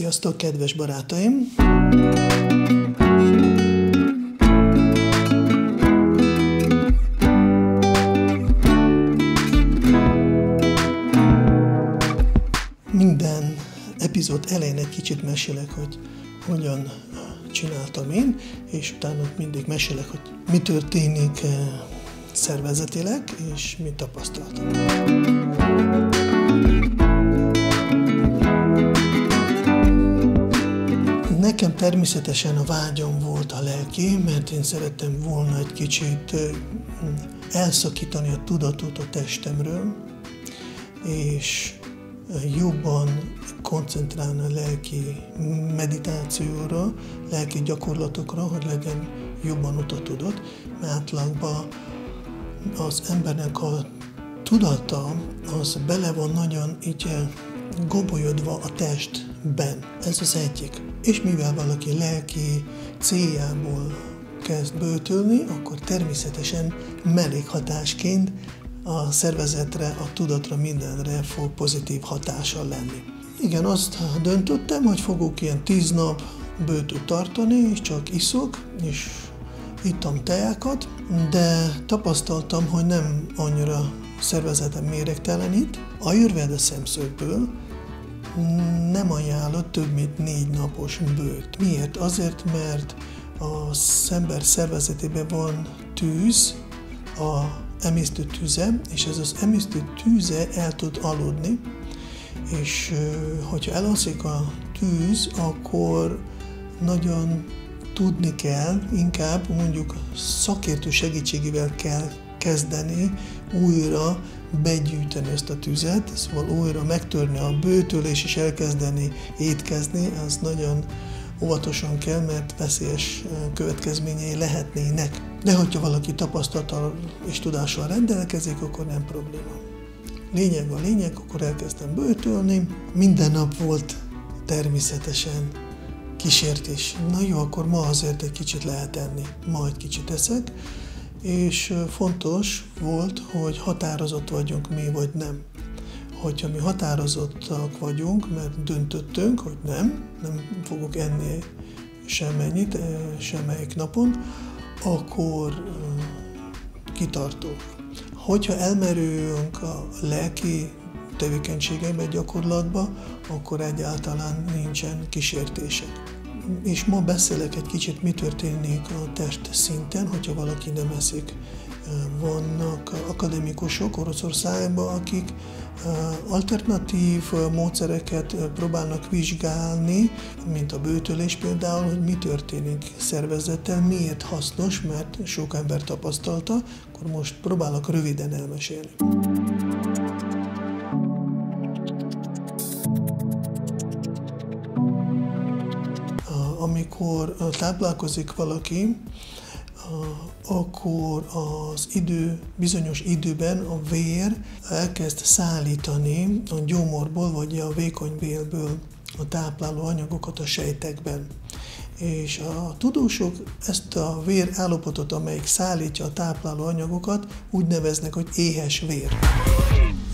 Sziasztok, kedves barátaim! Minden epizód elején egy kicsit mesélek, hogy hogyan csináltam én, és utána mindig mesélek, hogy mi történik eh, szervezetileg, és mit tapasztaltam. Nekem természetesen a vágyam volt a lelki, mert én szerettem volna egy kicsit elszakítani a tudatot a testemről, és jobban koncentrálni a lelki meditációra, lelki gyakorlatokra, hogy legyen jobban utatudat, mert átlagban az embernek a tudata az bele van nagyon így gobolyodva a testben. Ez az egyik. És mivel valaki lelki céljából kezd bőtölni, akkor természetesen mellékhatásként a szervezetre, a tudatra, mindenre fog pozitív hatással lenni. Igen, azt döntöttem, hogy fogok ilyen tíz nap bőtőt tartani, és csak iszok, és ittam teákat, de tapasztaltam, hogy nem annyira szervezetem méregtelenít. A Jurveda szemszögből nem ajánlott több mint négy napos bőt. Miért? Azért, mert a ember szervezetében van tűz, a emésztő tüze, és ez az emésztő tűze el tud aludni, és hogyha elalszik a tűz, akkor nagyon tudni kell, inkább mondjuk szakértő segítségével kell kezdeni újra begyűjteni ezt a tüzet, szóval újra megtörni a bőtölés és elkezdeni étkezni, az nagyon óvatosan kell, mert veszélyes következményei lehetnének. De hogyha valaki tapasztalattal és tudással rendelkezik, akkor nem probléma. Lényeg a lényeg, akkor elkezdtem bőtölni. Minden nap volt természetesen kísértés. Na jó, akkor ma azért egy kicsit lehet enni. Ma egy kicsit eszek. És fontos volt, hogy határozott vagyunk mi, vagy nem hogyha mi határozottak vagyunk, mert döntöttünk, hogy nem, nem fogok enni semmennyit, semmelyik napon, akkor kitartók. Hogyha elmerülünk a lelki tevékenységekbe, gyakorlatba, akkor egyáltalán nincsen kísértések. És ma beszélek egy kicsit, mi történik a test szinten, hogyha valaki nem eszik. Vannak akadémikusok Oroszországban, akik alternatív módszereket próbálnak vizsgálni, mint a bőtölés például, hogy mi történik szervezettel, miért hasznos, mert sok ember tapasztalta, akkor most próbálok röviden elmesélni. Amikor táplálkozik valaki, akkor az idő, bizonyos időben a vér elkezd szállítani a gyomorból vagy a vékony bélből a tápláló anyagokat a sejtekben. És a tudósok ezt a vér állapotot, amelyik szállítja a tápláló anyagokat, úgy neveznek, hogy éhes vér.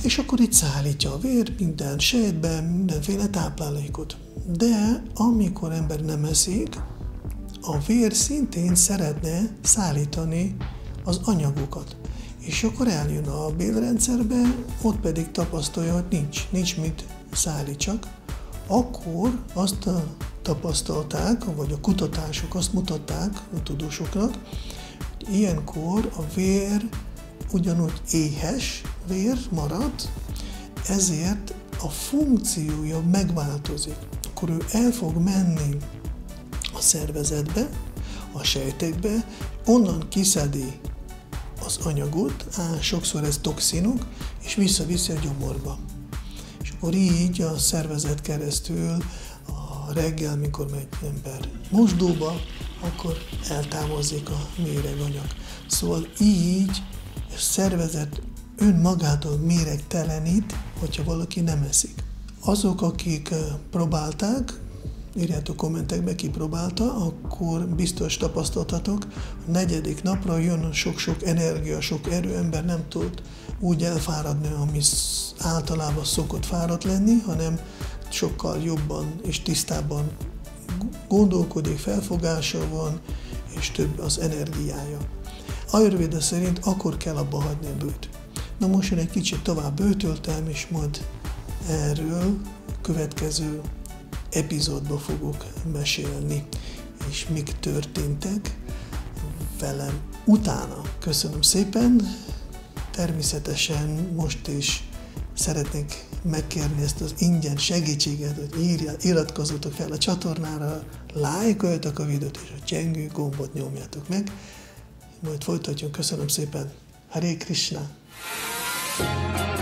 És akkor itt szállítja a vér minden sejtben mindenféle táplálékot. De amikor ember nem eszik, a vér szintén szeretne szállítani az anyagokat. És akkor eljön a bélrendszerbe, ott pedig tapasztalja, hogy nincs, nincs mit szállítsak. Akkor azt tapasztalták, vagy a kutatások azt mutatták a tudósoknak, hogy ilyenkor a vér ugyanúgy éhes vér marad, ezért a funkciója megváltozik. Akkor ő el fog menni a szervezetbe, a sejtekbe, onnan kiszedi az anyagot, á, sokszor ez toxinok, és visszaviszi a gyomorba. És akkor így a szervezet keresztül reggel, mikor megy ember mosdóba, akkor eltávozik a méreganyag. Szóval így a szervezet önmagától méregtelenít, hogyha valaki nem eszik. Azok, akik eh, próbálták, írjátok kommentekbe, kipróbálta, akkor biztos tapasztaltatok, a negyedik napra jön sok-sok energia, sok erő, ember nem tud úgy elfáradni, ami általában szokott fáradt lenni, hanem sokkal jobban és tisztábban gondolkodik, felfogása van, és több az energiája. Ayurveda szerint akkor kell abba hagyni a bőt. Na most én egy kicsit tovább bőtöltem, és majd erről következő epizódba fogok mesélni, és mik történtek velem utána. Köszönöm szépen, természetesen most is szeretnék megkérni ezt az ingyen segítséget, hogy írja, iratkozzatok fel a csatornára, lájkoljatok a videót, és a csengő gombot nyomjátok meg. Majd folytatjuk. Köszönöm szépen. Hare Krishna! thank you